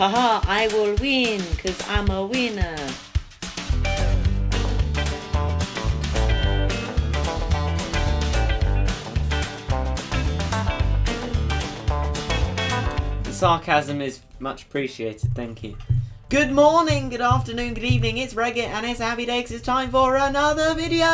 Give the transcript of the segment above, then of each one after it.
Haha, I will win, because I'm a winner. The sarcasm is much appreciated, thank you. Good morning, good afternoon, good evening, it's Regit and it's Happy Days. It's time for another video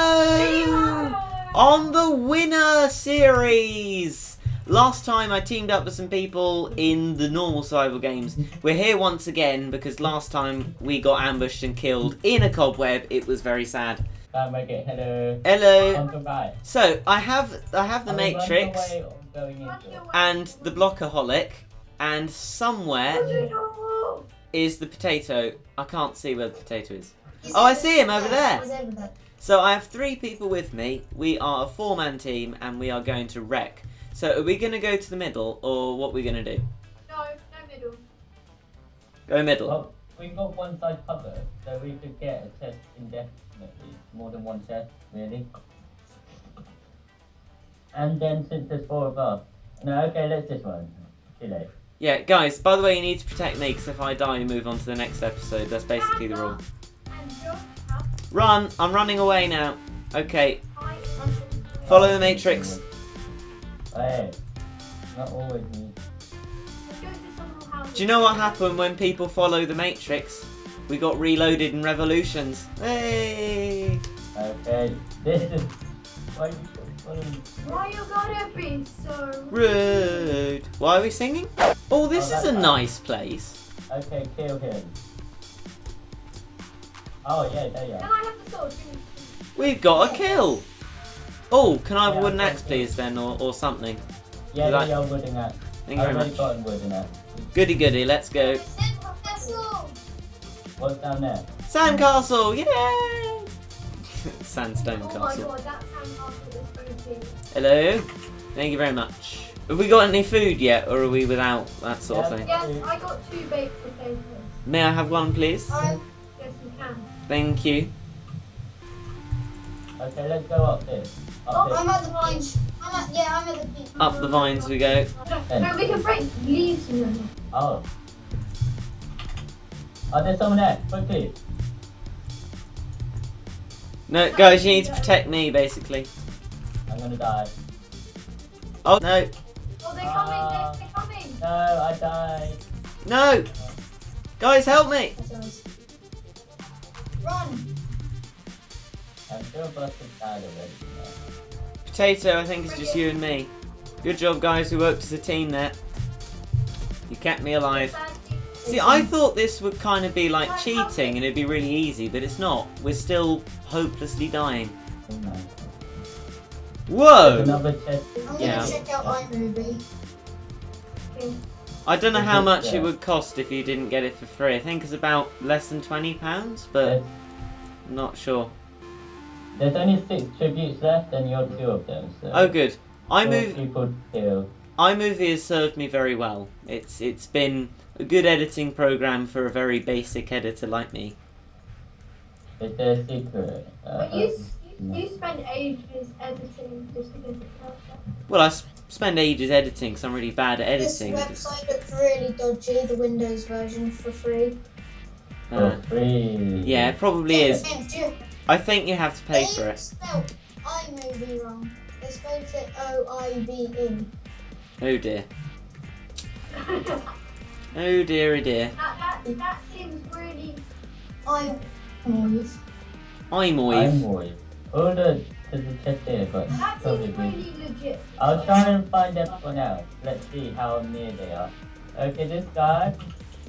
on the winner series. Last time I teamed up with some people in the normal survival games. We're here once again because last time we got ambushed and killed in a cobweb. It was very sad. Bye, Reggie. Hello. Hello. Welcome back. So I have I have the I was running Matrix away or going into it. and the Blockaholic, and somewhere is the potato. I can't see where the potato is. Oh, I see him over there. Over there. So I have three people with me. We are a four-man team, and we are going to wreck. So are we going to go to the middle, or what are we going to do? No, no middle. Go middle. Well, we've got one side covered, so we could get a chest indefinitely. More than one chest, really. And then since there's four of us. No, okay, let's just run. Too late. Yeah, guys. By the way, you need to protect me, because if I die, you move on to the next episode. That's basically the rule. And your house. Run! I'm running away now. Okay, follow the Matrix. Hey, not always me. Do you know what happened when people follow the Matrix? We got reloaded in Revolutions. Hey! Okay, this is. Why are you gotta be so Rude. Why are we singing? Oh, this Oh, is a that's nice place. Okay, kill him. Oh yeah, there you Can are. I have the sword? We've got a kill. Oh, can I have a wooden axe, please, then, or, or something? Yeah, Like- yeah, wooden that. Thank you very I've already much. gotten wooden axe. Goody goody, let's go. What's down there? Sandcastle, yay! Sandstone Oh my castle. god, that sandcastle is so. Hello. Thank you very much. Have we got any food yet, or are we without that sort of thing? Yes, I got two baked potatoes. May I have one, please? Um, yes, you can. Thank you. Okay, let's go up this. Up Oh, this. I'm at the vines. I'm at, yeah, I'm at the beach. Up the vines we go. No, no, we can break leaves in them. Oh. Oh, there's someone there. Quickly. No, guys, you need to protect me, basically. I'm gonna die. Oh, no. Oh, they're coming, they're, they're coming. No, I died. No! Guys, help me! Run. I'm sure busted died already. Potato, I think it's just you and me. Good job, guys, we worked as a team there. You kept me alive. See, I thought this would kind of be like cheating and it'd be really easy, but it's not. We're still hopelessly dying. Oh my. There's Whoa! another chest. I'm Yeah. gonna check out iMovie. I don't know how much it would cost if you didn't get it for free. I think it's about less than £20, but I'm not sure. There's only six tributes left, and you're two of them. So Oh, good. four iMovie, people kill. iMovie has served me very well. It's It's been a good editing program for a very basic editor like me. Is there a secret? Uh, But you, s- you spend ages editing just to get it perfect. Well, I s- spend ages editing because I'm really bad at editing. This editing. website looks really dodgy, the Windows version for free. for Uh, free. yeah, it probably is. Thanks, you. I think you have to pay They for it. spelled iMovie wrong. They spelled it O-I-V-E. Oh dear. Oh dear, oh dear. That, that, that seems really. iMovie. I'm I'm Oive. Roy. Hold on to the chest here, but That seems really legit. I'll try and find everyone else. Let's see how near they are. Okay, this guy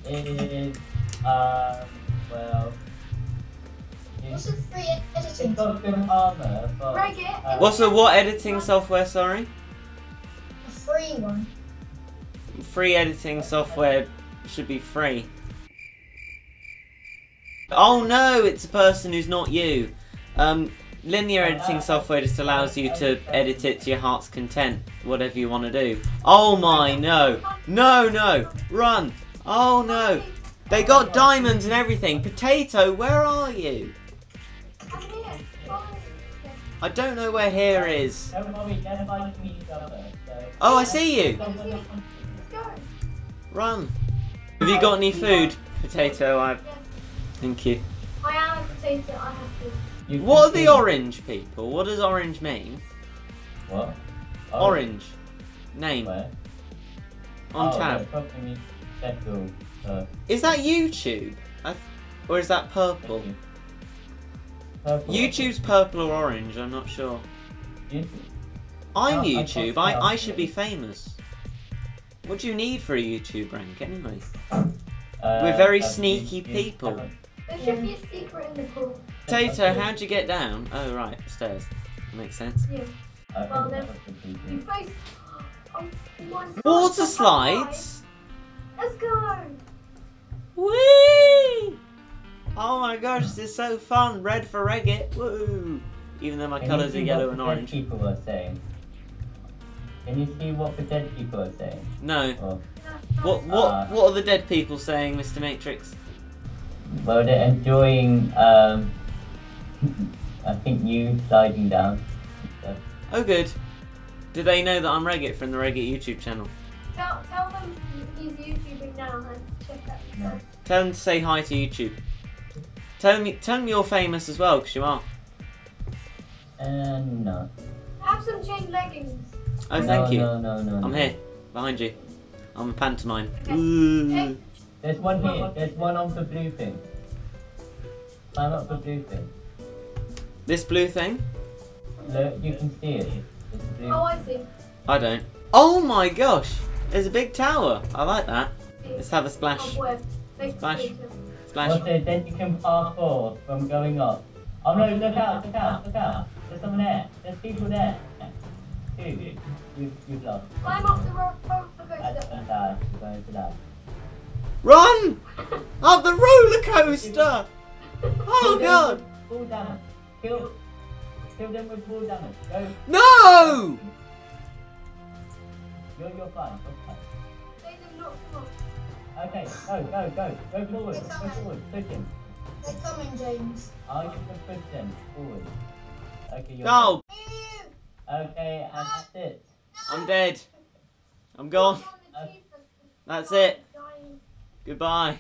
is, um, well, What's he's, a free editing? armor, but uh, What's the what editing software, sorry? A free one. Free editing software should be free. Oh no, it's a person who's not you. Um, linear editing software just allows you to edit it to your heart's content, whatever you want to do. Oh my, no. No, no. Run. Oh no. They got diamonds and everything. Potato, where are you? I don't know where here is. Don't worry, they're fighting each other. So. Oh, I see you. Run. Have you got any food, potato? I thank you. I am a potato. I have to. You What are the orange people? What does orange mean? What? Oh, Orange. Name Where? on oh, tab. they're probably special. Uh, Is that YouTube? I th- or is that purple? Purple. YouTube's purple or orange. I'm not sure. YouTube. I'm YouTube. I, tell. I should be famous. What do you need for a YouTube rank anyway? Uh, We're very uh, sneaky YouTube people. talent. There should be a secret in the pool. Potato, how'd you get down? Oh right, stairs. Makes sense. Yeah. Well, then- You face. Oh, one Water slides. Let's go. Whee! Oh my gosh, this is so fun. Red for Regit. Woo! Even though my colours are yellow what and the orange. Dead people are saying. Can you see what the dead people are saying? No. Or, What what Uh, what are the dead people saying, Mr. Matrix? well, they're enjoying. Um, I think you sliding down. So, Oh good. Do they know that I'm Regit from the Regit YouTube channel? Tell, tell them he's YouTubing now and check that. No. Tell them to say hi to YouTube. Tell me tell them you're famous as well, because you are. uh, no. Have some chain leggings. Oh no, thank you. No, no, no. I'm no. here. Behind you. I'm a pantomime. Okay. Ooh. Hey, There's one here. There's one on the blue thing. Climb up the blue thing. This blue thing? Look, you can see it. Oh, I see. I don't. Oh my gosh! There's a big tower. I like that. Let's have a splash. Oh, where? Make the Splash. Potato. Splash. Also, then you can parkour from going up. Oh no, look out, look out, look out. There's someone there. There's people there. Two. You, you've lost. Climb up the ro- roller That's coaster. gonna die. You're going to die. Run! Up the roller coaster! Oh god! Full damage. Kill. Kill them with full damage. Go. No! You're, you're fine. You're fine. Say them not too much. Okay, go, go, go. Go forward. Go forward. Push him. They're coming, James. You can push them forward. Okay, you're Go! Okay, and that's it. I'm dead. I'm gone. Uh, That's it. Goodbye.